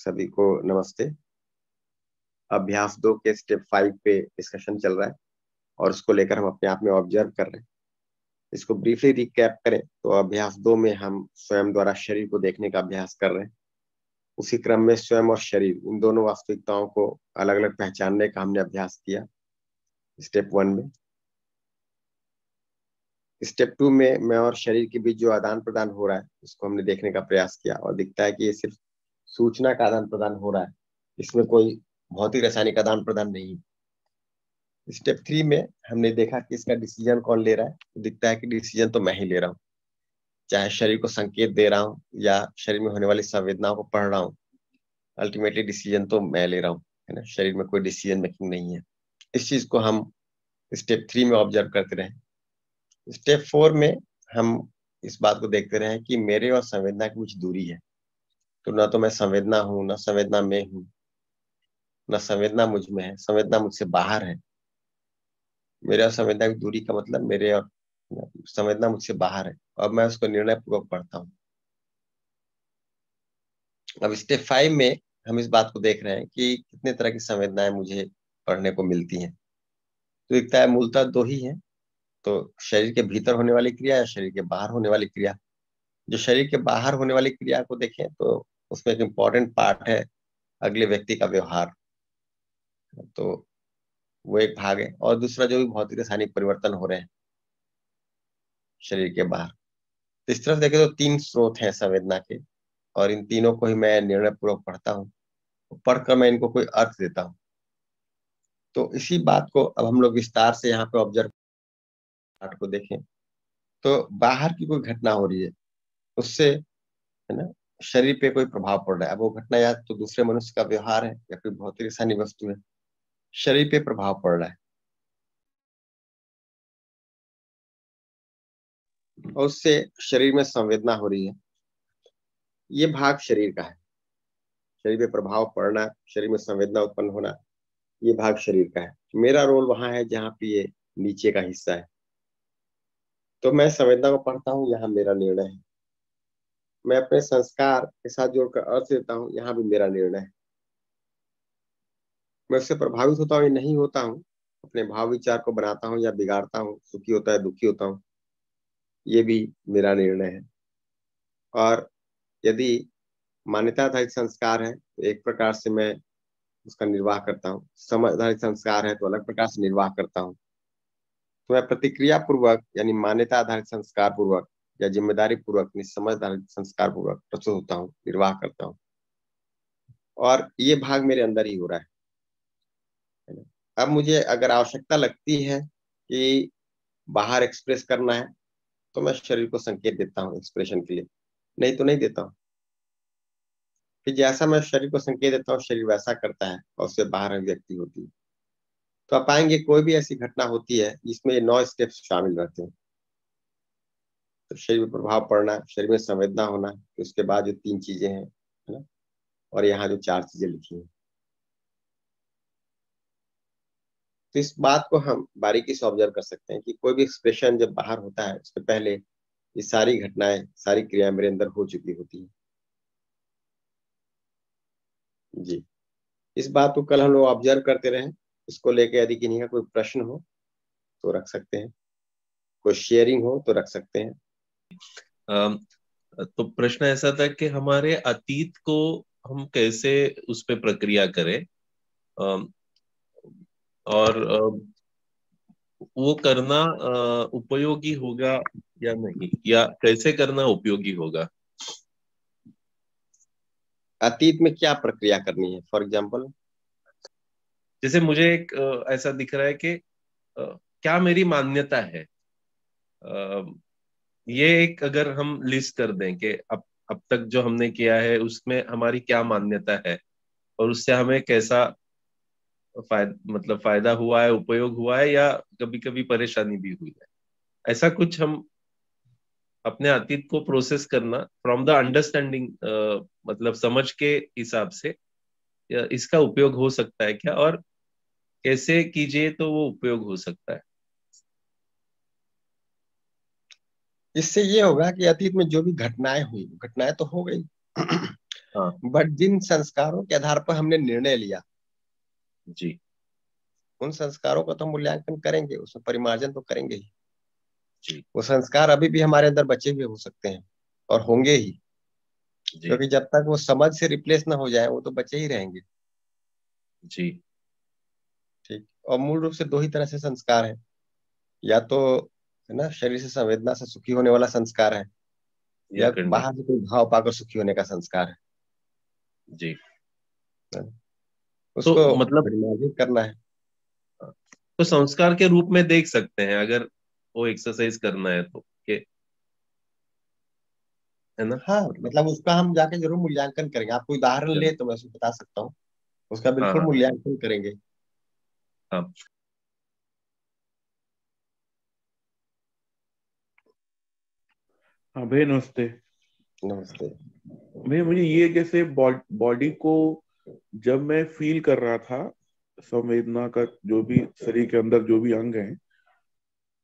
सभी को नमस्ते। अभ्यास दो के स्टेप फाइव पे डिस्कशन चल रहा है और उसको लेकर हम अपने आप में ऑब्ज़र्व कर रहे हैं। इसको ब्रीफली रिकैप करें तो अभ्यास दो में हम स्वयं द्वारा शरीर को देखने का अभ्यास कर रहे हैं। उसी क्रम में स्वयं और शरीर, इन दोनों वास्तविकताओं को अलग अलग पहचानने का हमने अभ्यास किया स्टेप वन में। स्टेप टू में मैं और शरीर के बीच जो आदान प्रदान हो रहा है, उसको हमने देखने का प्रयास किया और दिखता है कि ये सिर्फ़ सूचना का आदान प्रदान हो रहा है। इसमें कोई भौतिक रासायनिक आदान प्रदान नहीं स्टेप थ्री में हमने देखा कि इसका डिसीज़न कौन ले रहा है। तो दिखता है कि डिसीज़न तो मैं ही ले रहा हूँ। चाहे शरीर को संकेत दे रहा हूँ या शरीर में होने वाली संवेदनाओं को पढ़ रहा हूँ, अल्टीमेटली डिसीज़न तो मैं ले रहा हूँ, है ना? शरीर में कोई डिसीज़न मेकिंग नहीं है। इस चीज़ को हम स्टेप थ्री में ऑब्ज़र्व करते रहे। स्टेप फोर में हम इस बात को देखते रहे कि मेरे और संवेदना की कुछ दूरी है। तो ना तो मैं संवेदना हूँ, ना संवेदना में हूँ, ना संवेदना मुझमें है, संवेदना मुझसे बाहर है। मेरे और संवेदना की दूरी का मतलब मेरे और संवेदना मुझसे बाहर है। और मैं उसको निर्णय पूर्वक पढ़ता हूँ। अब स्टेप फाइव में हम इस बात को देख रहे हैं कि कितने तरह की संवेदनाएँ मुझे पढ़ने को मिलती हैं। तो दिखता है मूलतः दो ही है तो शरीर के भीतर होने वाली क्रिया या शरीर के बाहर होने वाली क्रिया। जो शरीर के बाहर होने वाली क्रिया को देखें तो उसमें एक इंपॉर्टेंट पार्ट है अगले व्यक्ति का व्यवहार। तो वो एक भाग है। और दूसरा जो भी भौतिक रासायनिक परिवर्तन हो रहे हैं, शरीर के बाहर। तो इस तरह से देखें तो तीन स्रोत हैं संवेदना के, और इन तीनों को ही मैं निर्णय पूर्वक पढ़ता हूँ। पढ़कर मैं इनको कोई अर्थ देता हूँ। तो इसी बात को अब हम लोग विस्तार से यहाँ पे ऑब्ज़र्व पार्ट को देखें। तो बाहर की कोई घटना हो रही है, उससे, है ना शरीर पे कोई प्रभाव पड़ रहा है। अब वो घटना या तो दूसरे मनुष्य का व्यवहार है या फिर भौतिक रासायनिक वस्तु है, शरीर पे प्रभाव पड़ रहा है। और उससे शरीर में संवेदना हो रही है। ये भाग शरीर का है। शरीर पे प्रभाव पड़ना, शरीर में संवेदना उत्पन्न होना, ये भाग शरीर का है। मेरा रोल वहाँ है जहाँ पे ये नीचे का हिस्सा है। तो मैं संवेदना को पढ़ता हूँ, यहाँ मेरा निर्णय है। मैं अपने संस्कार के साथ जोड़कर अर्थ देता हूँ, यहाँ भी मेरा निर्णय है। मैं उससे प्रभावित होता हूँ या नहीं होता हूँ, अपने भाव विचार को बनाता हूँ या बिगाड़ता हूँ, सुखी होता है, दुखी होता हूँ, ये भी मेरा निर्णय है। और यदि मान्यता आधारित संस्कार है तो एक प्रकार से मैं उसका निर्वाह करता हूँ। समझ आधारित संस्कार है तो अलग प्रकार से निर्वाह करता हूँ। तो मैं प्रतिक्रिया पूर्वक यानी मान्यता आधारित संस्कार पूर्वक या ज़िम्मेदारी पूर्वक समझ आधारित संस्कार पूर्वक प्रस्तुत होता हूँ, निर्वाह करता हूँ। और ये भाग मेरे अंदर ही हो रहा है। अब मुझे अगर आवश्यकता लगती है कि बाहर एक्सप्रेस करना है तो मैं शरीर को संकेत देता हूँ एक्सप्रेशन के लिए। नहीं तो नहीं देता हूँ। कि जैसा मैं शरीर को संकेत देता हूँ, शरीर वैसा करता है और उससे बाहर अभिव्यक्ति होती है। तो आप पाएँगे कोई भी ऐसी घटना होती है, जिसमें ये नौ स्टेप्स शामिल रहते हैं। तो शरीर में प्रभाव पड़ना शरीर में संवेदना होना तो उसके बाद जो तीन चीज़ें हैं, है ना? और यहाँ जो चार चीज़ें लिखी हैं। तो इस बात को हम बारीकी से ऑब्ज़र्व कर सकते हैं कि कोई भी एक्सप्रेशन जब बाहर होता है, उसके पहले ये सारी घटनाएँ, सारी क्रिया मेरे अंदर हो चुकी होती है। जी। इस बात को कल हम लोग ऑब्ज़र्व करते रहे। इसको लेके यदि किन्हीं का कोई प्रश्न हो तो रख सकते हैं। कोई शेयरिंग हो तो रख सकते हैं। तो प्रश्न ऐसा था कि हमारे अतीत को हम कैसे उस पर प्रक्रिया करें? और वो करना उपयोगी होगा या नहीं? या कैसे करना उपयोगी होगा? अतीत में क्या प्रक्रिया करनी है? फॉर एग्ज़ाम्पल जैसे मुझे एक ऐसा दिख रहा है कि क्या मेरी मान्यता है? ये एक अगर हम लिस्ट कर दें कि अब अब तक जो हमने किया है, उसमें हमारी क्या मान्यता है और उससे हमें कैसा फ़ायदा मतलब फ़ायदा हुआ है, उपयोग हुआ है या कभी कभी परेशानी भी हुई है। ऐसा कुछ हम अपने अतीत को प्रोसेस करना फ्रॉम द अंडरस्टैंडिंग मतलब समझ के हिसाब से इसका उपयोग हो सकता है क्या? और कैसे कीजिए तो वो उपयोग हो सकता है। इससे ये होगा कि अतीत में जो भी घटनाएँ हुई घटनाएँ तो हो गई। हाँ। बट जिन संस्कारों के आधार पर हमने निर्णय लिया। जी। उन संस्कारों का तो मूल्यांकन करेंगे उसमें परिमार्जन तो करेंगे ही। जी। वो संस्कार अभी भी हमारे अंदर बचे हुए हो सकते हैं और होंगे ही। क्योंकि जब तक वो समझ से रिप्लेस ना हो जाए वो तो बचे ही रहेंगे। जी। ठीक? और मूल रूप से दो ही तरह से संस्कार है। या तो है ना? शरीर से संवेदना से सुखी होने वाला संस्कार है। या बाहर से कोई भाव पाकर सुखी होने का संस्कार है। जी। उसको तो मतलब करना है। तो संस्कार के रूप में देख सकते हैं अगर वो एक्सरसाइज करना है तो के है ना? हाँ मतलब उसका हम जाके ज़रूर मूल्यांकन करेंगे। आप कोई उदाहरण ले तो मैं उसको बता सकता हूँ। उसका बिल्कुल हाँ, हाँ। मूल्यांकन करेंगे। हाँ। हाँ भैया नमस्ते। नमस्ते। भैया मुझे ये जैसे बॉडी को जब मैं फील कर रहा था संवेदना का जो भी शरीर के अंदर जो भी अंग है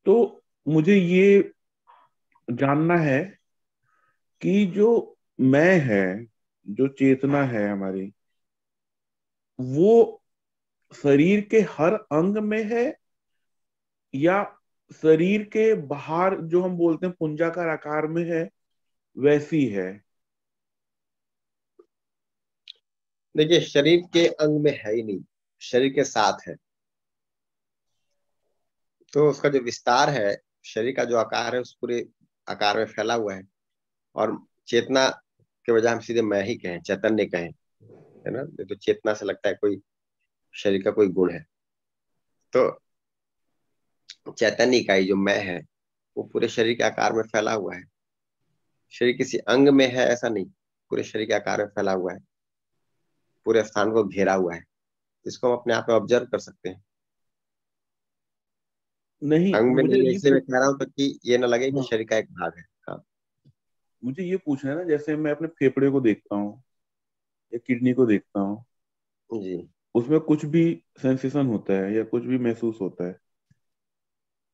तो मुझे ये जानना है कि जो मैं है जो चेतना है हमारी वो शरीर के हर अंग में है या शरीर के बाहर जो हम बोलते हैं पुंजाकार आकार में है, वैसी है। देखिए, शरीर के अंग में है ही नहीं, शरीर के साथ है। तो उसका जो विस्तार है, शरीर का जो आकार है, उस पूरे आकार में फैला हुआ है। और चेतना के बजाय हम सीधे मैं ही कहें, चैतन्य कहें, है ना? तो चेतना से लगता है कोई, शरीर का कोई गुण है। तो चैतन्य इकाई जो मैं है वो पूरे शरीर के आकार में फैला हुआ है। शरीर किसी अंग में है ऐसा नहीं। पूरे शरीर के आकार में फैला हुआ है। पूरे स्थान को घेरा हुआ है। इसको हम अपने आप में ऑब्ज़र्व कर सकते हैं। नहीं अंग में नहीं इसलिए मैं कह रहा हूँ तो कि ये ना लगे कि हाँ। शरीर का एक भाग है। हाँ। मुझे ये पूछना है ना जैसे मैं अपने फेफड़े को देखता हूँ या किडनी को देखता हूँ जी। उसमें कुछ भी सेंसेशन होता है या कुछ भी महसूस होता है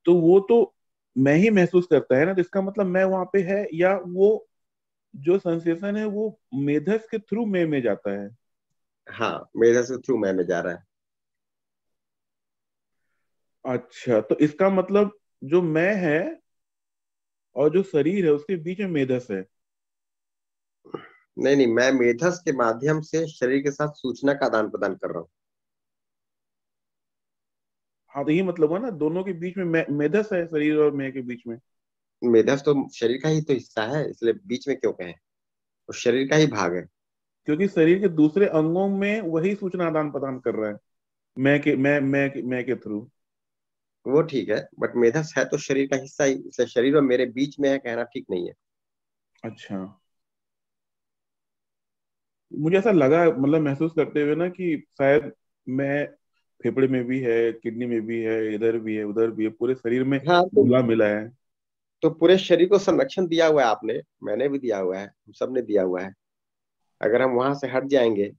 तो वो तो मैं ही महसूस करता है ना तो इसका मतलब मैं वहाँ पे है या वो जो सेंसेशन है वो मेधस के थ्रू मैं में जाता है? हाँ मेधस के थ्रू मैं में जा रहा है। अच्छा तो इसका मतलब जो मैं है और जो शरीर है उसके बीच में मेधस है? नहीं नहीं मैं मेधस के माध्यम से शरीर के साथ सूचना का आदान प्रदान कर रहा हूँ। हाँ तो ये मतलब हुआ ना दोनों के बीच में मेधस है शरीर और मैं के बीच में? मेधस तो शरीर का ही तो हिस्सा है इसलिए बीच में क्यों कहें? वो शरीर का ही भाग है। क्योंकि शरीर के दूसरे अंगों में वही सूचना आदान प्रदान कर रहा है मैं के मैं मैं मैं के थ्रू। वो ठीक है बट मेधस है तो शरीर का हिस्सा ही इसलिए शरीर और मेरे बीच में है कहना ठीक नहीं है। अच्छा। मुझे ऐसा लगा मतलब महसूस करते हुए ना कि शायद मैं फेफड़े में भी है किडनी में भी है इधर भी है उधर भी है पूरे शरीर में हाँ, तो, मिला मिला है। तो पूरे शरीर को संरक्षण दिया हुआ है आपने मैंने भी दिया हुआ है हम सबने दिया हुआ है। अगर हम वहाँ से हट जाएँगे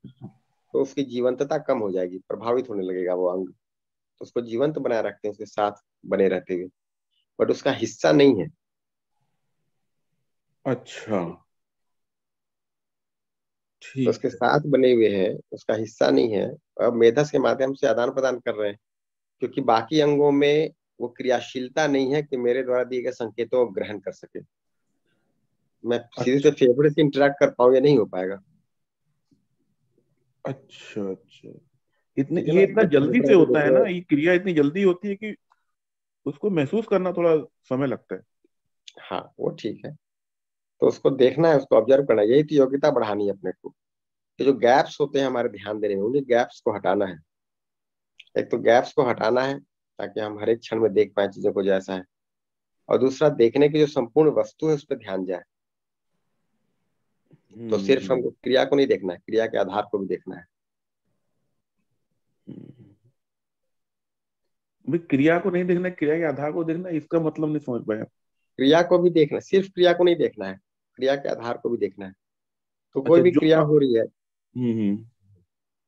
तो उसकी जीवंतता कम हो जाएगी प्रभावित होने लगेगा वो अंग। तो उसको जीवंत बनाए रखते हैं उसके साथ बने रहते हुए। बट उसका हिस्सा नहीं है। अच्छा। तो उसके साथ बने हुए हैं उसका हिस्सा नहीं है और मेधस के माध्यम से आदान प्रदान कर रहे हैं क्योंकि बाकी अंगों में वो क्रियाशीलता नहीं है कि मेरे द्वारा दिए गए संकेतों को ग्रहण कर सके। मैं सीधे से फेफड़े से इंटरेक्ट कर पाऊँ या नहीं हो पाएगा। अच्छा अच्छा। इतने ये इतना जल्दी से होता है ना? ये क्रिया इतनी जल्दी होती है कि उसको महसूस करना थोड़ा समय लगता है। हाँ वो ठीक है। तो उसको देखना है उसको ऑब्ज़र्व करना है। यही तो योग्यता बढ़ानी है अपने को। ये जो गैप्स होते हैं हमारे ध्यान देने में उन्हें गैप्स को हटाना है। एक तो गैप्स को हटाना है ताकि हम हर एक क्षण में देख पाए चीज़ों को जैसा है। और दूसरा देखने की जो संपूर्ण वस्तु है उस पर ध्यान जाए। तो सिर्फ़ हमको हम्म। क्रिया को नहीं देखना है क्रिया के आधार को भी देखना है। भाई क्रिया को नहीं देखना क्रिया के आधार को देखना इसका मतलब नहीं समझ पाया क्रिया को भी देखना सिर्फ़ क्रिया को नहीं देखना है। क्रिया के आधार को भी देखना है। तो कोई अच्छा, भी क्रिया हो रही है। हम्म, हम्म।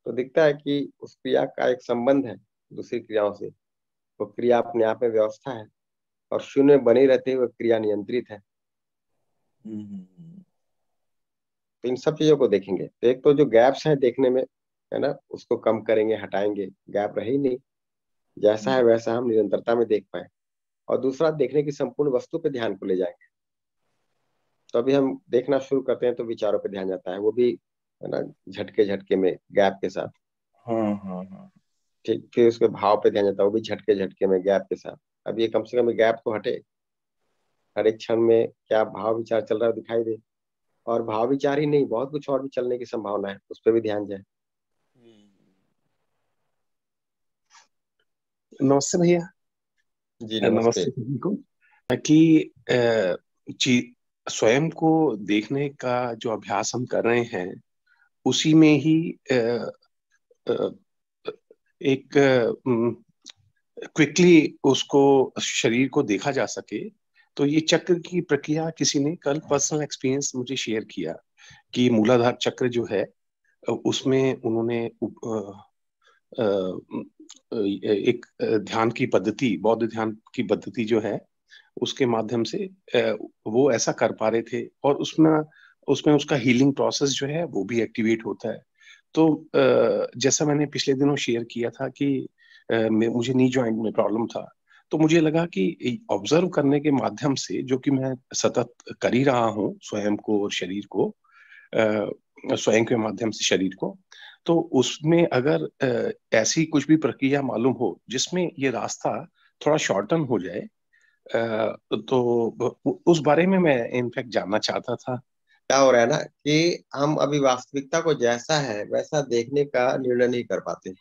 तो दिखता है कि उस क्रिया का एक संबंध है दूसरी क्रियाओं से। वो क्रिया अपने आप में व्यवस्था है और शून्य बने रहते हुए क्रिया नियंत्रित है। हम्म, तो इन सब चीज़ों को देखेंगे। तो एक तो जो गैप्स है देखने में है ना उसको कम करेंगे हटाएँगे। गैप रहे ही नहीं। जैसा है वैसा हम निरंतरता में देख पाए। और दूसरा देखने की संपूर्ण वस्तु पे ध्यान को ले जाएँगे। तो अभी हम देखना शुरू करते हैं तो विचारों पे ध्यान जाता है। वो भी है ना झटके झटके में गैप के साथ। हाँ हाँ हाँ ठीक फिर उसके भाव पे ध्यान जाता है वो भी झटके झटके में गैप के साथ। अब ये कम से कम गैप तो हटे। हर एक क्षण में क्या भाव विचार चल रहा है दिखाई दे। और भाव विचार ही नहीं बहुत कुछ और भी चलने की संभावना है उस पर भी ध्यान जाए। नमस्ते भैया। जी नमस्ते। को। कि स्वयं को देखने का जो अभ्यास हम कर रहे हैं, उसी में ही एक क्विकली उसको शरीर को देखा जा सके तो ये चक्र की प्रक्रिया किसी ने कल पर्सनल एक्सपीरियंस मुझे शेयर किया कि मूलाधार चक्र जो है, उसमें उन्होंने एक ध्यान की पद्धति, बौद्ध ध्यान की पद्धति जो है उसके माध्यम से वो ऐसा कर पा रहे थे और उसमें उसमें उसका हीलिंग प्रोसेस जो है वो भी एक्टिवेट होता है। तो जैसा मैंने पिछले दिनों शेयर किया था कि मुझे नी ज्वाइंट में प्रॉब्लम था तो मुझे लगा कि ऑब्ज़र्व करने के माध्यम से, जो कि मैं सतत कर ही रहा हूँ स्वयं को और शरीर को स्वयं के माध्यम से शरीर को तो उसमें अगर ऐसी कुछ भी प्रक्रिया मालूम हो जिसमें ये रास्ता थोड़ा शॉर्टन हो जाए तो उस बारे में मैं इनफैक्ट जानना चाहता था। क्या हो रहा है ना कि हम अभी वास्तविकता को जैसा है वैसा देखने का निर्णय नहीं कर पाते।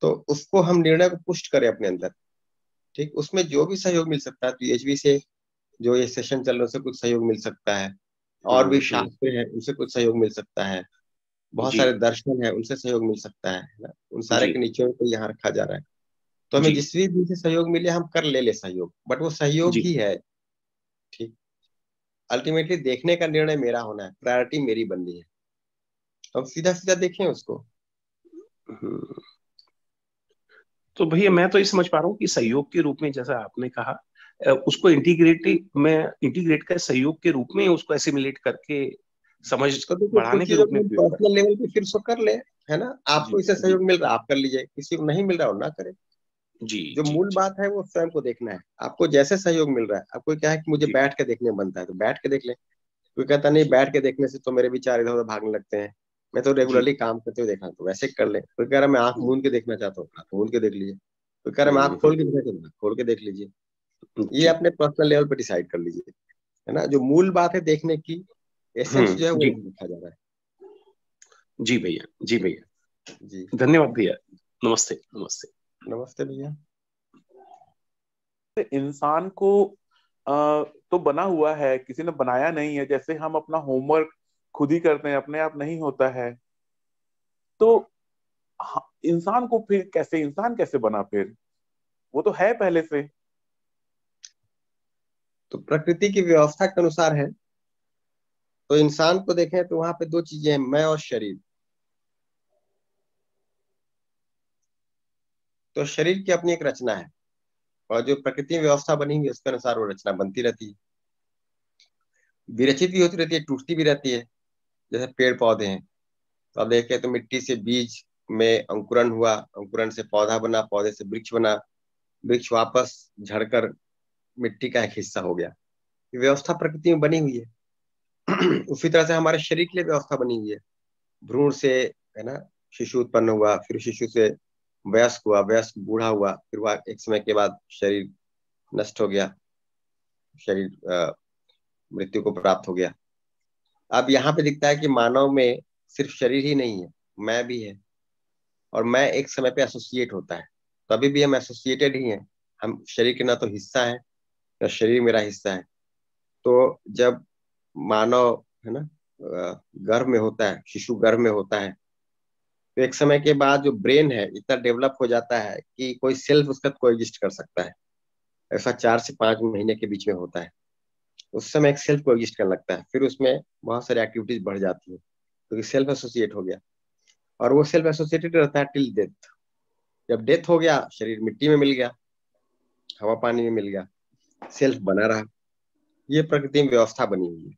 तो उसको हम निर्णय को पुष्ट करें अपने अंदर। ठीक? उसमें जो भी सहयोग मिल सकता है एच से जो ये सेशन चल रहे उससे कुछ सहयोग मिल सकता है। और भी शास्त्र है उनसे कुछ सहयोग मिल सकता है। बहुत सारे दर्शन है उनसे सहयोग मिल सकता है ना? उन सारे के नीचे को यहाँ रखा जा रहा है। तो हमें जिस भी से सहयोग मिले हम कर ले ले सहयोग। बट वो सहयोग ही है। ठीक? अल्टीमेटली देखने का निर्णय मेरा होना है। प्रायोरिटी मेरी बननी है। तो सीधा सीधा देखें उसको। हम्म। तो भैया मैं तो ये समझ पा रहा हूँ कि सहयोग के रूप में जैसा आपने कहा उसको इंटीग्रेट मैं इंटीग्रेट कर सहयोग के रूप में उसको एसिमुलेट करके समझ तो बढ़ाने के रूप में पर्सनल लेवल पे फिर उसको कर ले है ना? आपको इसे सहयोग मिल रहा आप कर लीजिए। किसी को नहीं मिल रहा हो ना करे। जी जो जी, मूल जी, बात है वो स्वयं को देखना है। आपको जैसे सहयोग मिल रहा है आपको क्या है कि मुझे बैठ के देखने बनता है तो बैठ के देख ले। कोई कहता नहीं बैठ के देखने से तो मेरे विचार इधर उधर भागने लगते हैं। मैं तो रेगुलरली काम करते हुए देखा तो वैसे कर ले। कोई कह रहा मैं आँख मूंद के देखना चाहता हूँ आँख मूंद के देख लीजिए। कोई कह रहा मैं आँख खोल के देखना चाहता खोल के देख लीजिए। ये अपने पर्सनल लेवल पे डिसाइड कर लीजिए है ना? जो मूल बात है देखने की एसेंस जो है वो देखा जा रहा है। जी भैया जी भैया। जी। धन्यवाद भैया। नमस्ते नमस्ते। नमस्ते भैया। इंसान को आ, तो बना हुआ है किसी ने बनाया नहीं है जैसे हम अपना होमवर्क खुद ही करते हैं अपने आप नहीं होता है। तो इंसान को फिर कैसे इंसान कैसे बना फिर? वो तो है पहले से। तो प्रकृति की व्यवस्था के अनुसार है। तो इंसान को देखें तो वहाँ पे दो चीज़ें हैं मैं और शरीर। तो शरीर की अपनी एक रचना है। और जो प्रकृति में व्यवस्था बनी हुई है, उसके अनुसार वो रचना बनती रहती है। विरचित भी होती रहती है, टूटती भी रहती है। जैसे पेड़ पौधे हैं। तो अब देखे तो मिट्टी से बीज में अंकुरन हुआ अंकुरन से पौधा बना, पौधे से वृक्ष बना। वृक्ष वापस झड़कर मिट्टी का एक हिस्सा हो गया। व्यवस्था प्रकृति में बनी हुई है। उसी तरह से हमारे शरीर के लिए व्यवस्था बनी हुई है। भ्रूण से, है ना, शिशु उत्पन्न हुआ, फिर शिशु से वयस्क हुआ, वयस्क बूढ़ा हुआ, फिर वह एक समय के बाद शरीर नष्ट हो गया, शरीर मृत्यु को प्राप्त हो गया। अब यहाँ पे दिखता है कि मानव में सिर्फ़ शरीर ही नहीं है, मैं भी है, और मैं एक समय पे एसोसिएट होता है। तो अभी भी हम एसोसिएटेड ही हैं। हम शरीर के ना तो हिस्सा है, ना शरीर मेरा हिस्सा है। तो जब मानव, है ना गर्भ में होता है, शिशु गर्भ में होता है तो एक समय के बाद जो ब्रेन है, इतना डेवलप हो जाता है कि कोई सेल्फ उसका को एग्जिस्ट कर सकता है। ऐसा चार से पाँच महीने के बीच में होता है। उस समय एक सेल्फ को एग्जिस्ट करने लगता है। फिर उसमें बहुत सारी एक्टिविटीज़ बढ़ जाती है। क्योंकि तो सेल्फ एसोसिएट हो गया। और वो सेल्फ एसोसिएटेड रहता है टिल डेथ जब डेथ हो गया, शरीर मिट्टी में मिल गया, हवा पानी में मिल गया सेल्फ बना रहा। ये प्रकृति में व्यवस्था बनी हुई है।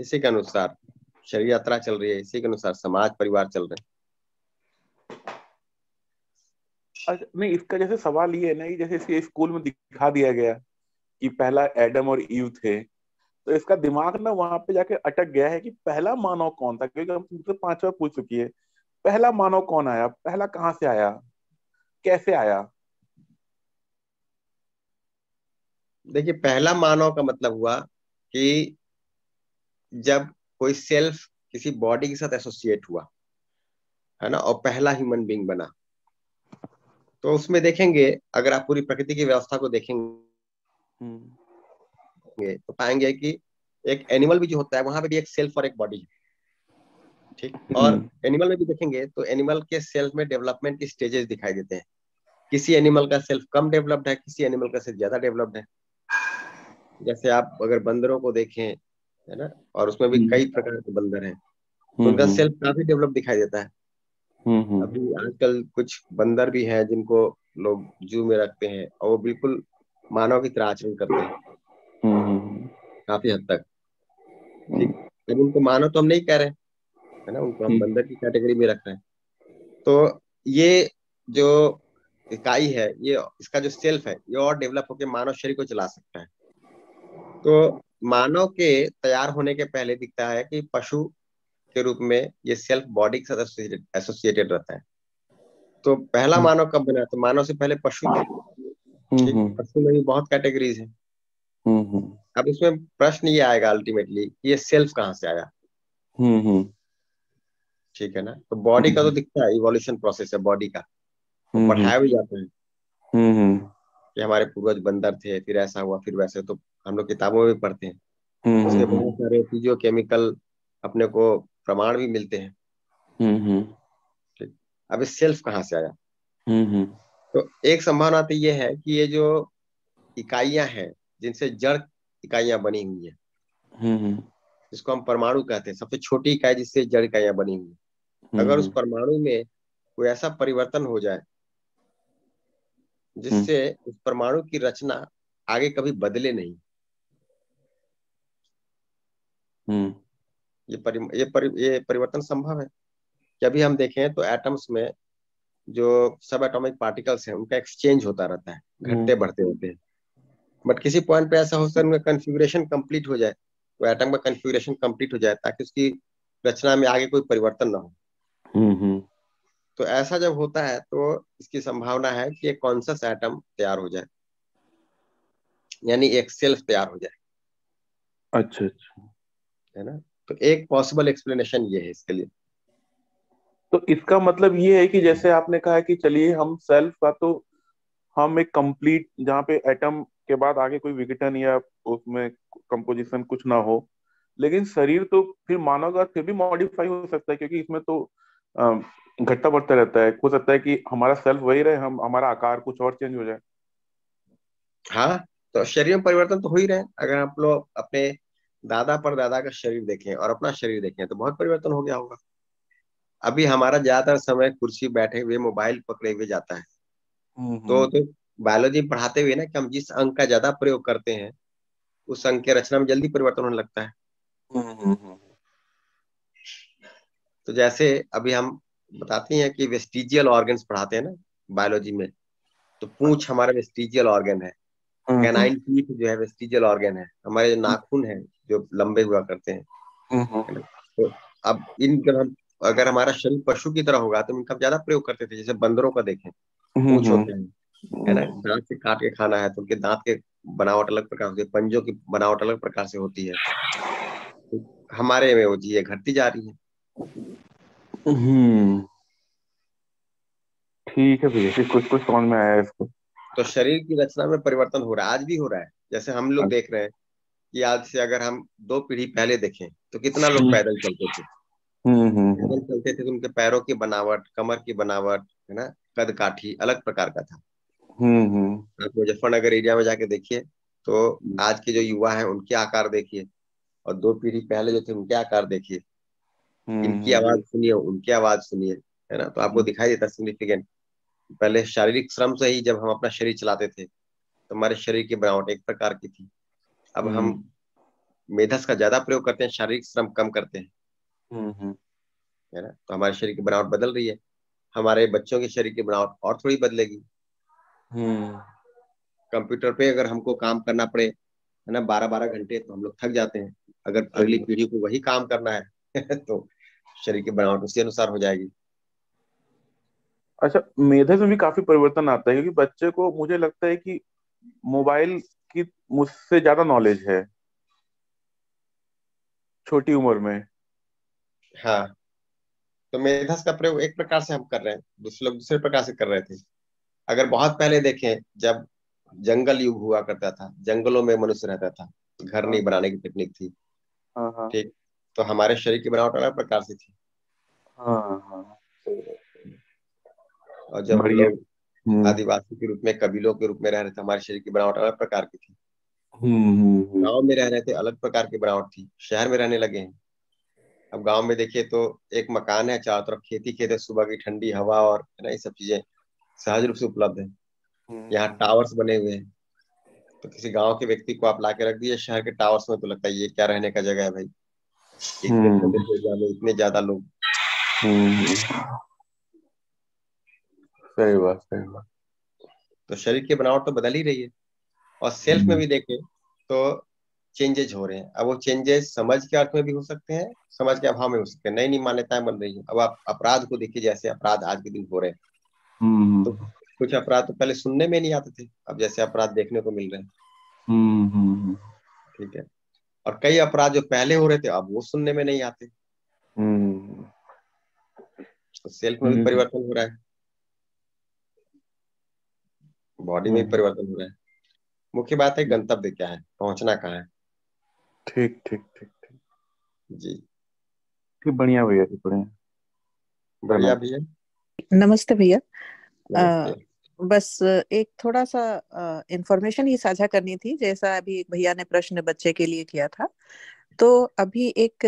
इसी के अनुसार शरीर यात्रा चल रही है। इसी के अनुसार समाज, परिवार चल रहे हैं अच्छा नहीं, इसका जैसे सवाल ये है ना कि जैसे स्कूल में दिखा दिया गया कि पहला एडम और ईव थे तो इसका दिमाग ना वहाँ पे जाके अटक गया है कि पहला मानव कौन था? क्योंकि हम तुमसे पाँच बार पूछ चुकी है। पहला मानव कौन आया? पहला कहाँ से आया? कैसे आया? देखिए, पहला मानव का मतलब हुआ कि जब कोई सेल्फ किसी बॉडी के साथ एसोसिएट हुआ, है ना, और पहला ह्यूमन बींग बना। तो उसमें देखेंगे अगर आप पूरी प्रकृति की व्यवस्था को देखेंगे तो पाएँगे कि एक एनिमल भी जो होता है वहाँ पे भी एक सेल्फ और एक बॉडी है। ठीक? और एनिमल में भी देखेंगे तो एनिमल के सेल्फ में डेवलपमेंट की स्टेजेस दिखाई देते हैं। किसी एनिमल का सेल्फ कम डेवलप्ड है किसी एनिमल का सेल्फ ज़्यादा डेवलप्ड है। जैसे आप अगर बंदरों को देखें है ना? और उसमें भी कई प्रकार के बंदर हैं। तो उनका सेल्फ काफ़ी डेवलप दिखाई देता है। अभी आजकल कुछ बंदर भी हैं जिनको लोग जू में रखते हैं और वो बिल्कुल मानव की तरह आचरण करते हैं। काफ़ी हद तक। ठीक लेकिन उनको मानव तो हम नहीं कह रहे है ना? उनको हम बंदर की कैटेगरी में रख रहे हैं। तो ये जो इकाई है ये इसका जो सेल्फ है ये और डेवलप होकर मानव शरीर को चला सकता है। तो मानव के तैयार होने के पहले दिखता है कि पशु के रूप में ये सेल्फ बॉडी के साथ एसोसिएटेड रहता है। तो पहला हम्म। मानव कब बना तो मानव से पहले पशु थे। हम्म, हम्म। पशु में भी बहुत कैटेगरीज है। अब इसमें प्रश्न ये आएगा अल्टीमेटली ये सेल्फ कहाँ से आया? ठीक है ना? तो बॉडी का तो दिखता है इवोल्यूशन प्रोसेस है बॉडी का। तो पढ़ाया भी जाता है। कि हमारे पूर्वज बंदर थे फिर ऐसा हुआ फिर वैसे तो हम लोग किताबों में भी पढ़ते हैं। उसके बहुत सारे फिजियो केमिकल अपने को प्रमाण भी मिलते हैं। हम्म, हम्म। ठीक। अब इस सेल्फ कहाँ से आया? हम्म, तो एक संभावना तो ये है कि ये जो इकाइयाँ हैं जिनसे जड़ इकाइयाँ बनी हुई है जिसको हम परमाणु कहते हैं सबसे छोटी इकाई जिससे जड़ इकाइयाँ बनी हुई है। अगर उस परमाणु में कोई ऐसा परिवर्तन हो जाए जिससे उस परमाणु की रचना आगे कभी बदले नहीं। ये परि, ये परि, ये परिवर्तन संभव है। कि अभी हम देखें तो एटम्स में जो सब एटॉमिक पार्टिकल्स हैं उनका एक्सचेंज होता रहता है हम्म। घटते बढ़ते होते हैं। बट किसी पॉइंट पे ऐसा हो सकता है उनका कन्फिग्रेशन कंप्लीट हो जाए तो एटम का कन्फिग्रेशन कंप्लीट हो जाए ताकि उसकी रचना में आगे कोई परिवर्तन ना हो। हम्म, हम्म। तो ऐसा जब होता है तो इसकी संभावना है कि एक कॉन्सियस एटम तैयार हो जाए। यानी एक सेल्फ तैयार हो जाए। अच्छा अच्छा। है ना? तो एक पॉसिबल एक्सप्लेनेशन ये है इसके लिए। तो इसका मतलब ये है कि जैसे आपने कहा कि चलिए हम सेल्फ का तो हम एक कंप्लीट जहाँ पे एटम के बाद आगे कोई विघटन या उसमें कंपोजिशन कुछ ना हो लेकिन शरीर तो फिर मानव का फिर भी मॉडिफाई हो सकता है क्योंकि इसमें तो घटता बढ़ता रहता है। हो सकता है कि हमारा सेल्फ वही रहे हम हमारा आकार कुछ और चेंज हो जाए। हाँ तो शरीर में परिवर्तन तो हो ही रहे अगर आप लोग अपने दादा पर दादा का शरीर देखें और अपना शरीर देखें तो बहुत परिवर्तन हो गया होगा। अभी हमारा ज़्यादातर समय कुर्सी बैठे हुए मोबाइल पकड़े हुए जाता है। हम्म, तो हम्म। तो बायोलॉजी पढ़ाते हुए ना कि हम जिस अंक का ज़्यादा प्रयोग करते हैं उस अंक के रचना में जल्दी परिवर्तन होने लगता है। हम्म, तो जैसे अभी हम बताते हैं कि वेस्टिजियल ऑर्गन्स पढ़ाते हैं ना बायोलॉजी में तो पूछ हमारा वेस्टिजियल ऑर्गन है। कैनाइन जो है वेस्टिजियल ऑर्गन है। हमारे जो नाखून है जो लंबे हुआ करते हैं। हम्म, हम्म। तो अब इन हम अगर हमारा शरीर पशु की तरह होगा तो इनका ज़्यादा प्रयोग करते थे जैसे बंदरों का देखें। हम्म, पूछ होते हैं है ना? दांत से काट के खाना है तो उनके दांत के बनावट अलग प्रकार है पंजों की बनावट अलग प्रकार से होती है। तो हमारे में वो चीज़ें घटती जा रही है। ठीक है भैया कुछ कुछ समझ में आया इसको। तो शरीर की रचना में परिवर्तन हो रहा है आज भी हो रहा है। जैसे हम लोग हाँ। देख रहे हैं कि आज से अगर हम दो पीढ़ी पहले देखें तो कितना लोग पैदल चलते थे? हम्म, हम्म, हम्म। पैदल चलते थे तो उनके पैरों की बनावट कमर की बनावट है ना? कद काठी अलग प्रकार का था। आप मुजफ्फरनगर एरिया में जाके देखिए तो आज के जो युवा है उनके आकार देखिए और दो पीढ़ी पहले जो थे उनके आकार देखिए। इनकी आवाज़ सुनिए उनकी आवाज़ सुनिए है ना? तो आपको दिखाई देता सिग्निफिकेंट पहले शारीरिक श्रम से ही जब हम अपना शरीर चलाते थे तो हमारे शरीर की बनावट एक प्रकार की थी। अब हम हम्म। मेधस का ज़्यादा प्रयोग करते हैं शारीरिक श्रम कम करते हैं। हम्म, हम्म। है ना? तो हमारे शरीर की बनावट बदल रही है। हमारे बच्चों के शरीर की बनावट और थोड़ी बदलेगी। हम्म। कंप्यूटर पे अगर हमको काम करना पड़े है ना बारह बारह घंटे तो हम लोग थक जाते हैं। अगर अगली पीढ़ी को वही काम करना है तो शरीर की बनावट उसी अनुसार हो जाएगी। अच्छा मेधे में भी काफ़ी परिवर्तन आता है क्योंकि बच्चे को मुझे लगता है कि मोबाइल मुझसे ज़्यादा नॉलेज है। छोटी उम्र में। हाँ। तो मेधस का प्रयोग एक प्रकार से हम कर रहे हैं। दूसरे लोग दूसरे प्रकार से कर रहे थे। अगर बहुत पहले देखें जब जंगल युग हुआ करता था जंगलों में मनुष्य रहता था घर नहीं बनाने की टेक्निक थी। हाँ हाँ। ठीक? तो हमारे शरीर की बनावट अलग प्रकार से थी। हाँ हाँ। और जब हम्म। आदिवासी के रूप में कबीलों के रूप में रह रहे थे हमारे शरीर की बनावट अलग प्रकार की थी। गाँव में रह रहे थे अलग प्रकार की बनावट थी। शहर में रहने लगे हैं। अब गाँव में देखिए तो एक मकान है चारों तरफ़ खेती खेत है सुबह की ठंडी हवा और है ना ये सब चीज़ें सहज रूप से उपलब्ध है। यहाँ हम्म, टावर्स बने हुए हैं। तो किसी गाँव के व्यक्ति को आप ला के रख दीजिए शहर के टावर्स में तो लगता है ये क्या रहने का जगह है भाई। इतने हम्म, इतने ज़्यादा लोग। हम्म। सही बात सही बात। तो शरीर की बनावट तो बदल ही रही है। और सेल्फ में भी देखें तो चेंजेज हो रहे हैं। अब वो चेंजेस समझ के अर्थ में भी हो सकते हैं समझ के अभाव में हो सकते हैं। नई नई मान्यताएँ बन रही है। अब आप अपराध को देखिए जैसे अपराध आज के दिन हो रहे हैं। हम्म तो कुछ अपराध तो पहले सुनने में नहीं आते थे अब जैसे अपराध देखने को मिल रहे हैं। हम्म हम्म ठीक है। और कई अपराध जो पहले हो रहे थे अब वो सुनने में नहीं आते। हम्म तो सेल्फ में भी हम्म। परिवर्तन हो रहा है। बॉडी में भी हम्म। परिवर्तन हो रहा है। मुख्य बात है गंतव्य क्या है? पहुँचना कहाँ है? ठीक ठीक ठीक ठीक। जी। ठीक बढ़िया भैया ठीक बढ़िया। बढ़िया भैया। नमस्ते भैया। बस एक थोड़ा सा इंफॉर्मेशन ही साझा करनी थी जैसा अभी एक भैया ने प्रश्न बच्चे के लिए किया था। तो अभी एक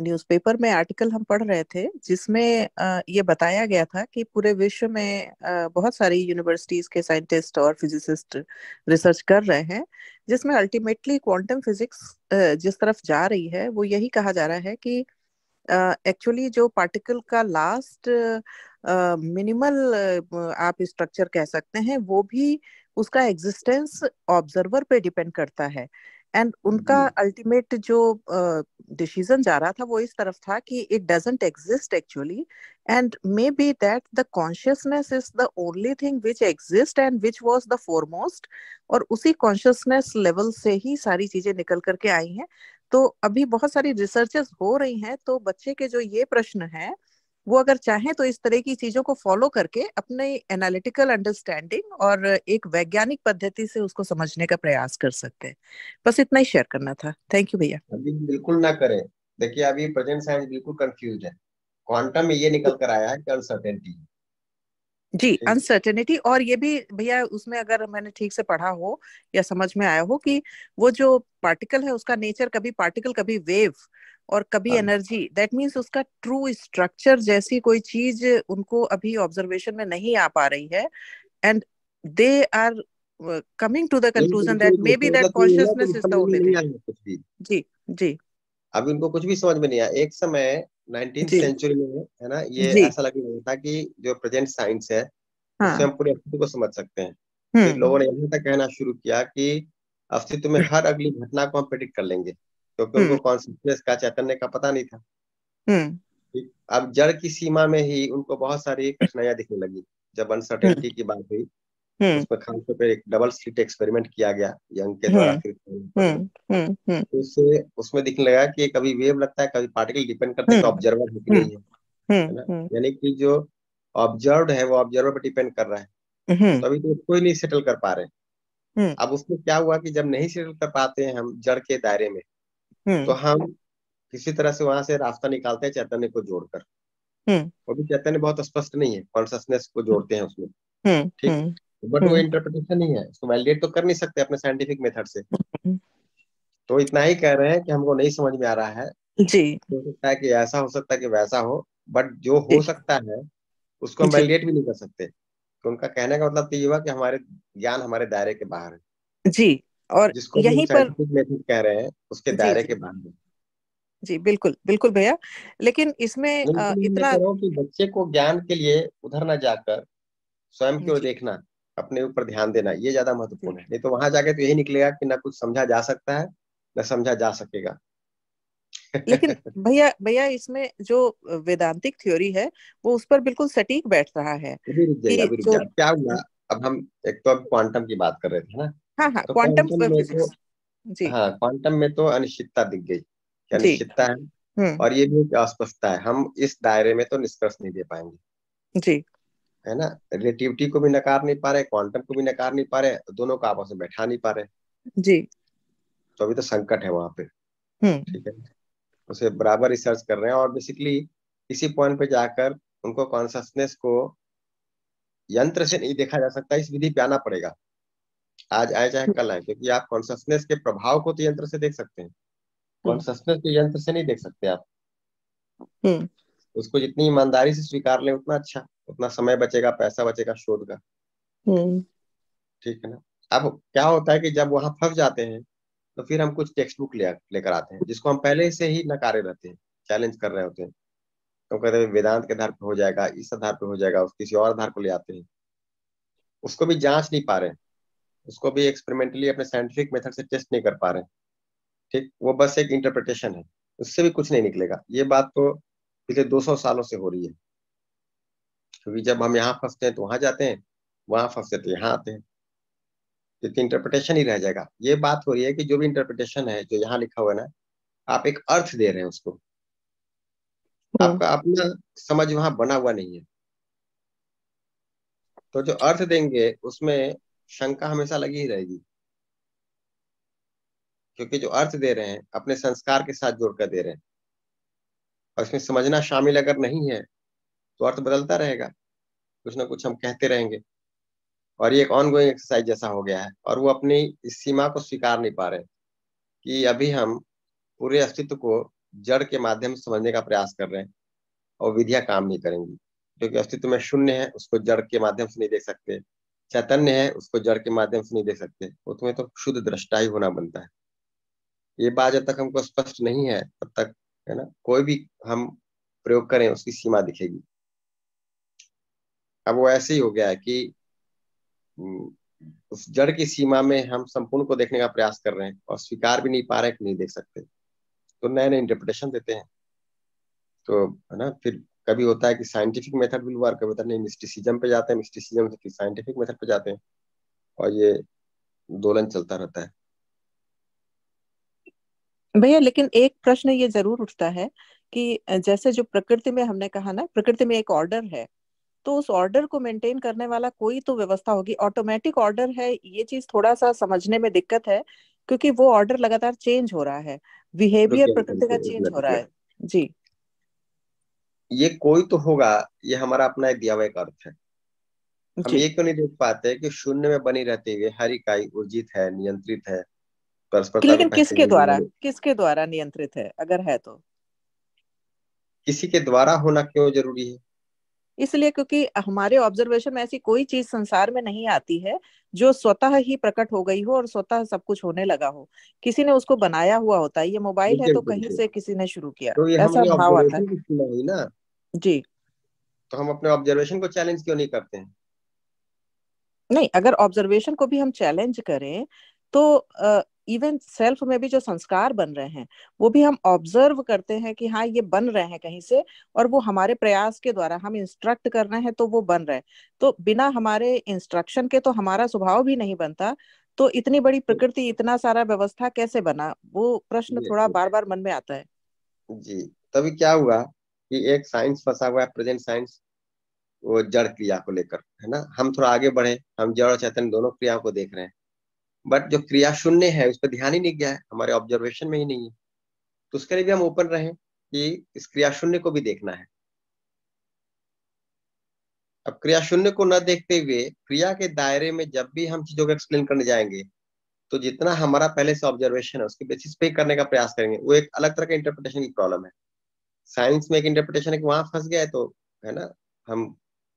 न्यूज़पेपर में आर्टिकल हम पढ़ रहे थे, जिसमें ये बताया गया था कि पूरे विश्व में बहुत सारी यूनिवर्सिटीज के साइंटिस्ट और फिजिसिस्ट रिसर्च कर रहे हैं, जिसमें अल्टीमेटली क्वांटम फिजिक्स जिस तरफ़ जा रही है, वो यही कहा जा रहा है कि एक्चुअली जो पार्टिकल का लास्ट मिनिमल आप स्ट्रक्चर कह सकते हैं, वो भी उसका एग्जिस्टेंस ऑब्जर्वर पे डिपेंड करता है। एंड उनका अल्टीमेट जो डिसीज़न जा रहा था वो इस तरफ़ था कि it doesn't exist actually and maybe that the consciousness is the only thing which exist and which was the foremost और उसी कॉन्शियसनेस लेवल से ही सारी चीज़ें निकल करके आई हैं। तो अभी बहुत सारी रिसर्चेस हो रही हैं तो बच्चे के जो ये प्रश्न है वो अगर चाहें तो इस तरह की चीज़ों को फॉलो करके अपने एनालिटिकल अंडरस्टैंडिंग और एक वैज्ञानिक पद्धति से उसको समझने का प्रयास कर सकते हैं। बस इतना ही शेयर करना था। थैंक यू भैया। अभी बिल्कुल ना करें। देखिए अभी प्रेजेंट साइंस बिल्कुल कंफ्यूज है। क्वांटम में ये निकल कर आया है कि अनसर्टेनिटी जी अनसर्टेनिटी और ये भी भैया उसमें अगर मैंने ठीक से पढ़ा हो या समझ में आया हो कि वो जो पार्टिकल है उसका नेचर कभी पार्टिकल कभी वेव और कभी एनर्जी दैट मीन्स उसका ट्रू स्ट्रक्चर जैसी कोई चीज़ उनको अभी ऑब्जर्वेशन में नहीं आ पा रही है। And they are coming to the conclusion that maybe that consciousness is the only जी जी। अभी उनको कुछ भी समझ में नहीं आया। एक समय नाइनटीन सेंचुरी में है ना ये ऐसा लग रहा था कि जो प्रेजेंट साइंस है हाँ. उससे हम पूरे अस्तित्व को समझ सकते हैं। लोगों ने यहाँ तक कहना शुरू किया कि अस्तित्व में हर अगली घटना को हम प्रेडिक्ट कर लेंगे। क्योंकि तो उनको कॉन्सियसनेस का चैतन्य का पता नहीं था। अब जड़ की सीमा में ही उनको बहुत सारी कठिनाइयाँ दिखने लगी। जब अनसर्टेनिटी की बात हुई उसमें खासतौर पर एक डबल स्लिट एक्सपेरिमेंट किया गया यंग के द्वारा तो उससे उसमें दिखने लगा कि कभी वेव लगता है कभी पार्टिकल डिपेंड करता है ऑब्जर्वर है कि नहीं है। यानी कि जो ऑब्ज़र्व है वो ऑब्जर्वर पर डिपेंड कर रहा है। तो अभी तो कोई नहीं सेटल कर पा रहे। अब उसमें क्या हुआ कि जब नहीं सेटल कर पाते हैं हम जड़ के दायरे में तो हम किसी तरह से वहाँ से रास्ता निकालते हैं चैतन्य को जोड़कर। वो भी चैतन्य बहुत स्पष्ट नहीं है कॉन्सियसनेस को जोड़ते हैं उसमें। ठीक? बट वो इंटरप्रिटेशन ही है उसको वैलिडेट तो कर नहीं सकते अपने साइंटिफिक मेथड से। तो इतना ही कह रहे हैं कि हमको नहीं समझ में आ रहा है। जी। हो सकता है कि ऐसा हो सकता है कि वैसा हो बट जो हो सकता है उसको हम वैलिडेट भी नहीं कर सकते। तो उनका कहने का मतलब तो ये हुआ कि हमारे ज्ञान हमारे दायरे के बाहर है। जी। और यहीं पर कह रहे हैं उसके दायरे के बाहर जी बिल्कुल बिल्कुल भैया। लेकिन इसमें इतना कि बच्चे को ज्ञान के लिए उधर न जाकर स्वयं की ओर देखना अपने ऊपर ध्यान देना ये ज़्यादा महत्वपूर्ण है। नहीं तो वहाँ जाके तो यही निकलेगा कि ना कुछ समझा जा सकता है न समझा जा सकेगा। लेकिन भैया भैया इसमें जो वेदांतिक थ्योरी है वो उस पर बिल्कुल सटीक बैठ रहा है क्या हुआ? अब हम एक तो अब क्वांटम की बात कर रहे थे ना? हाँ हाँ तो क्वांटम तो, जी। हाँ क्वांटम में तो अनिश्चितता दिख गई। अनिश्चितता है? हम्म। और ये भी अस्पष्टता है। हम इस दायरे में तो निष्कर्ष नहीं दे पाएँगे। जी। है ना? रिलेटिविटी को भी नकार नहीं पा रहे क्वांटम को भी नकार नहीं पा रहे दोनों को आपस में बैठा नहीं पा रहे। जी। तो अभी तो संकट है वहाँ पे। हम्म। ठीक है? उसे बराबर रिसर्च कर रहे हैं और बेसिकली इसी पॉइंट पे जाकर उनको कॉन्सियसनेस को यंत्र से नहीं देखा जा सकता इस विधि पे आना पड़ेगा। आज आए चाहे कल आए क्योंकि आप कॉन्सियसनेस के प्रभाव को तो यंत्र से देख सकते हैं कॉन्सियसनेस। को यंत्र से नहीं देख सकते आप हम्म। उसको जितनी ईमानदारी से स्वीकार ले उतना अच्छा उतना समय बचेगा पैसा बचेगा शोध का हम्म। ठीक है ना अब क्या होता है कि जब वहाँ फंस जाते हैं तो फिर हम कुछ टेक्स्ट बुक लेकर आते हैं जिसको हम पहले से ही नकारे रहते हैं चैलेंज कर रहे होते हैं तो कहते हैं वेदांत के आधार पर हो जाएगा इस आधार पर हो जाएगा उस किसी और आधार को ले आते हैं उसको भी जाँच नहीं पा रहे उसको भी एक्सपेरिमेंटली अपने साइंटिफिक मेथड से टेस्ट नहीं कर पा रहे ठीक? वो बस एक इंटरप्रिटेशन है। उससे भी कुछ नहीं निकलेगा। ये बात तो पिछले 200 सालों से हो रही है। क्योंकि जब हम यहाँ फंसते हैं तो वहाँ जाते हैं वहाँ फंसते तो यहाँ आते हैं। क्योंकि इंटरप्रिटेशन ही रह जाएगा। ये बात हो रही है कि जो भी इंटरप्रिटेशन है जो यहाँ लिखा हुआ है ना आप एक अर्थ दे रहे हैं उसको। हम्म। आपका अपना समझ वहाँ बना हुआ नहीं है। तो जो अर्थ देंगे उसमें शंका हमेशा लगी ही रहेगी। क्योंकि जो अर्थ दे रहे हैं, अपने संस्कार के साथ जोड़कर दे रहे हैं। और इसमें समझना शामिल अगर नहीं है तो अर्थ बदलता रहेगा। कुछ ना कुछ हम कहते रहेंगे। और ये एक ऑन गोइंग एक्सरसाइज जैसा हो गया है। और वो अपनी इस सीमा को स्वीकार नहीं पा रहे कि अभी हम पूरे अस्तित्व को जड़ के माध्यम से समझने का प्रयास कर रहे हैं और विधियाँ काम नहीं करेंगी। क्योंकि अस्तित्व में शून्य है, उसको जड़ के माध्यम से नहीं देख सकते। चैतन्य है, उसको जड़ के माध्यम से नहीं देख सकते। तुम्हें तो शुद्ध दृष्टा ही होना बनता है। ये बात जब तक हमको स्पष्ट नहीं है, तब तक, है ना, कोई भी हम प्रयोग करें, उसकी सीमा दिखेगी। अब वो ऐसे ही हो गया है कि उस जड़ की सीमा में हम संपूर्ण को देखने का प्रयास कर रहे हैं और स्वीकार भी नहीं पा रहे कि नहीं देख सकते। तो नए नए इंटरप्रिटेशन देते हैं। तो है ना, फिर कभी होता है कि साइंटिफिक मेथड विल वर्क कभी होता नहीं मिस्टिसिज्म पे जाते हैं मिस्टिसिज्म से फिर साइंटिफिक मेथड पे जाते हैं और ये दोलन चलता रहता है। भैया लेकिन एक प्रश्न ये ज़रूर उठता है कि जैसे जो प्रकृति में हमने कहा ना प्रकृति में एक ऑर्डर है तो उस ऑर्डर को मेंटेन करने वाला कोई तो व्यवस्था होगी। ऑटोमेटिक ऑर्डर है ये चीज़ थोड़ा सा समझने में दिक्कत है क्योंकि वो ऑर्डर लगातार चेंज हो रहा है। बिहेवियर प्रकृति का चेंज हो रहा है। जी। ये कोई तो होगा ये हमारा अपना एक दिया हुआ एक अर्थ है। हम ये क्यों नहीं देख पाते कि शून्य में बनी रहते हुए हर इकाई उर्जित है नियंत्रित है परस्पर लेकिन किसके द्वारा? किसके द्वारा नियंत्रित है अगर है तो? किसी के द्वारा होना क्यों ज़रूरी है? इसलिए क्योंकि हमारे ऑब्जर्वेशन में ऐसी कोई चीज़ संसार में नहीं आती है जो स्वतः ही प्रकट हो गई हो और स्वतः सब कुछ होने लगा हो। किसी ने उसको बनाया हुआ होता है ये मोबाइल है तो कहीं से किसी ने शुरू किया। तो ऐसा भाव आता है। ना। जी। तो हम अपने ऑब्जर्वेशन को चैलेंज क्यों नहीं करते हैं? नहीं अगर ऑब्जर्वेशन को भी हम चैलेंज करें तो इवन सेल्फ में भी जो संस्कार बन रहे हैं वो भी हम ऑब्ज़र्व करते हैं कि हाँ ये बन रहे हैं कहीं से और वो हमारे प्रयास के द्वारा हम इंस्ट्रक्ट कर रहे हैं तो वो बन रहे हैं। तो बिना हमारे इंस्ट्रक्शन के तो हमारा स्वभाव भी नहीं बनता। तो इतनी बड़ी प्रकृति इतना सारा व्यवस्था कैसे बना? वो प्रश्न थोड़ा बार बार मन में आता है। जी तभी क्या हुआ? कि एक साइंस फंसा हुआ है प्रेजेंट साइंस वो जड़ क्रिया को लेकर, है ना? हम थोड़ा आगे बढ़े, हम जड़ और चैतन्य दोनों क्रियाओं को देख रहे हैं। बट जो क्रिया शून्य है, उस पर ध्यान ही नहीं गया है, हमारे ऑब्जर्वेशन में ही नहीं है। तो उसके लिए भी हम ओपन रहे कि इस क्रिया शून्य को भी देखना है। अब क्रिया शून्य को न देखते हुए, क्रिया के दायरे में जब भी हम चीज़ों को एक्सप्लेन करने जाएँगे तो जितना हमारा पहले से ऑब्जर्वेशन है, उसके बेसिस पे करने का प्रयास करेंगे, वो एक अलग तरह का इंटरप्रिटेशन की प्रॉब्लम है। साइंस में एक इंटरप्रिटेशन है कि वहाँ फंस गया है तो है ना, हम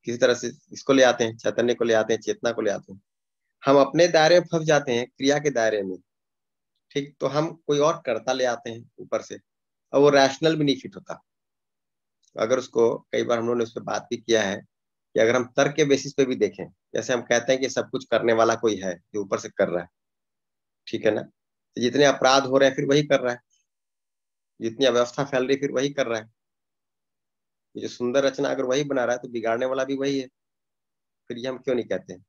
किसी तरह से इसको ले आते हैं, चैतन्य को ले आते हैं, चेतना को ले आते हैं। हम अपने दायरे में फंस जाते हैं, क्रिया के दायरे में। ठीक तो हम कोई और कर्ता ले आते हैं ऊपर से, और वो रैशनल भी नहीं फिट होता। अगर उसको कई बार हम लोगों ने उस पर बात भी किया है कि अगर हम तर्क के बेसिस पे भी देखें, जैसे हम कहते हैं कि सब कुछ करने वाला कोई है जो ऊपर से कर रहा है। ठीक है ना? तो जितने अपराध हो रहे हैं, फिर वही कर रहा है। जितनी अव्यवस्था फैल रही फिर वही कर रहा है। ये जो सुंदर रचना अगर वही बना रहा है तो बिगाड़ने वाला भी वही है। फिर ये हम क्यों नहीं कहते? हैं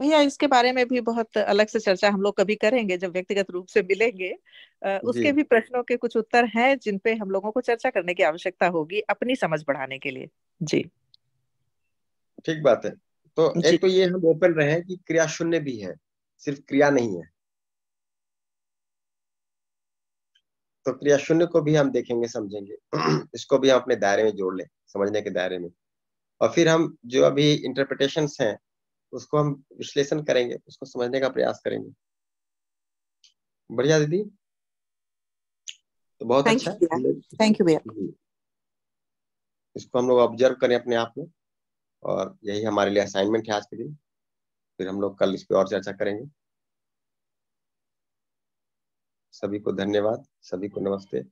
भैया इसके बारे में भी बहुत अलग से चर्चा हम लोग कभी करेंगे जब व्यक्तिगत रूप से मिलेंगे। उसके भी प्रश्नों के कुछ उत्तर हैं जिन पे हम लोगों को चर्चा करने की आवश्यकता होगी अपनी समझ बढ़ाने के लिए। जी। ठीक बात है। तो एक तो ये हम ओपन रहे कि क्रिया शून्य भी है सिर्फ़ क्रिया नहीं है। तो क्रिया शून्य को भी हम देखेंगे समझेंगे। इसको भी हम अपने दायरे में जोड़ लें समझने के दायरे में। और फिर हम जो अभी इंटरप्रिटेशन हैं उसको हम विश्लेषण करेंगे उसको समझने का प्रयास करेंगे। बढ़िया दीदी। तो बहुत Thank अच्छा। थैंक यू भैया। इसको हम लोग ऑब्ज़र्व करें अपने आप में। और यही हमारे लिए असाइनमेंट है आज के दिन। फिर हम लोग कल इस पर और चर्चा करेंगे। सभी को धन्यवाद सभी को नमस्ते।